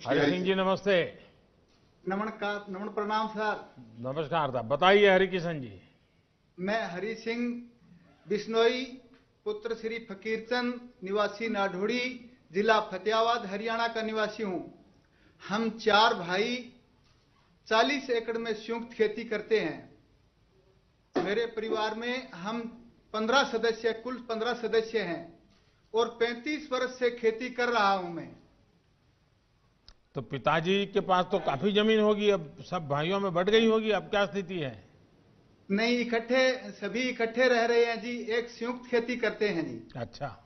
हरि सिंह जी नमस्ते। नमन का नमन प्रणाम सर। नमस्कार साहब बताइए हरि किशन जी। मैं हरि सिंह बिश्नोई पुत्र श्री फकीरचंद निवासी नाढोड़ी जिला फतेहाबाद हरियाणा का निवासी हूँ। हम चार भाई 40 एकड़ में संयुक्त खेती करते हैं। मेरे परिवार में हम 15 सदस्य कुल 15 सदस्य हैं और 35 वर्ष से खेती कर रहा हूँ मैं। तो पिताजी के पास तो काफ़ी ज़मीन होगी अब सब भाइयों में बढ़ गई होगी अब क्या स्थिति है? नहीं इकट्ठे सभी इकट्ठे रह रहे हैं जी एक संयुक्त खेती करते हैं जी। अच्छा।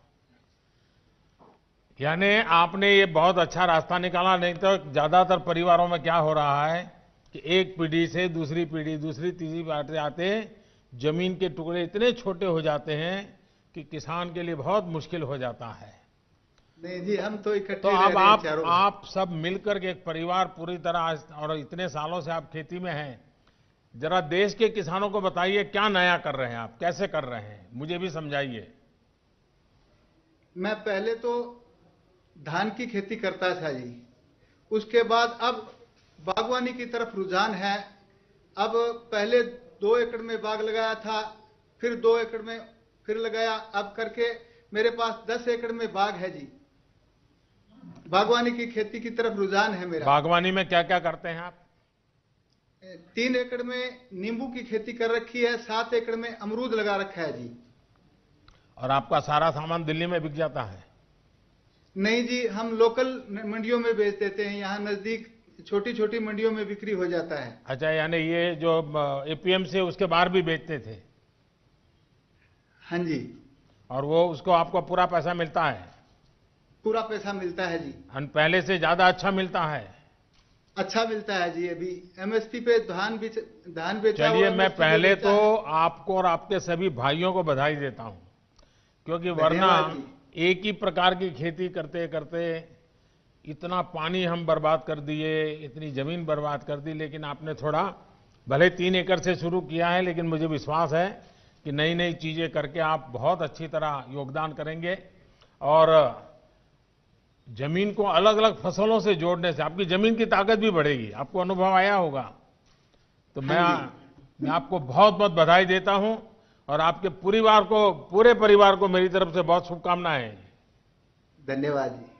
यानी आपने ये बहुत अच्छा रास्ता निकाला नहीं तो ज़्यादातर परिवारों में क्या हो रहा है कि एक पीढ़ी से दूसरी पीढ़ी दूसरी तीसरी बाटे आते ज़मीन के टुकड़े इतने छोटे हो जाते हैं कि किसान के लिए बहुत मुश्किल हो जाता है। नहीं जी हम तो इकट्ठे तो अब आप आप सब मिलकर के एक परिवार पूरी तरह और इतने सालों से आप खेती में हैं। जरा देश के किसानों को बताइए क्या नया कर रहे हैं आप? कैसे कर रहे हैं? मुझे भी समझाइए। मैं पहले तो धान की खेती करता था जी। उसके बाद अब बागवानी की तरफ़ रुझान है। अब पहले दो एकड़ में बाग लगाया था फिर दो एकड़ में फिर लगाया। अब करके मेरे पास दस एकड़ में बाग है जी। बागवानी की खेती की तरफ़ रुझान है मेरा। बागवानी में क्या क्या करते हैं आप? तीन एकड़ में नींबू की खेती कर रखी है सात एकड़ में अमरूद लगा रखा है जी। और आपका सारा सामान दिल्ली में बिक जाता है? नहीं जी हम लोकल मंडियों में बेच देते हैं यहाँ नज़दीक छोटी छोटी मंडियों में बिक्री हो जाता है। अच्छा यानी ये जो एपीएम से उसके बाहर भी बेचते थे? हाँ जी। और वो उसको आपको पूरा पैसा मिलता है? पूरा पैसा मिलता है जी। और पहले से ज़्यादा अच्छा मिलता है। अच्छा मिलता है जी अभी एमएसपी पे धान बेच धान बेचा चलिए मैं पहले तो आपको और आपके सभी भाइयों को बधाई देता हूँ। क्योंकि वरना एक ही प्रकार की खेती करते करते इतना पानी हम बर्बाद कर दिए इतनी ज़मीन बर्बाद कर दी लेकिन आपने थोड़ा भले तीन एकड़ से शुरू किया है लेकिन मुझे विश्वास है कि नई नई चीज़ें करके आप बहुत अच्छी तरह योगदान करेंगे। और ज़मीन को अलग अलग फ़सलों से जोड़ने से आपकी ज़मीन की ताकत भी बढ़ेगी। आपको अनुभव आया होगा। तो मैं हाँ मैं आपको बहुत बहुत बधाई देता हूँ और आपके परिवार को पूरे परिवार को मेरी तरफ़ से बहुत शुभकामनाएँ। धन्यवाद जी।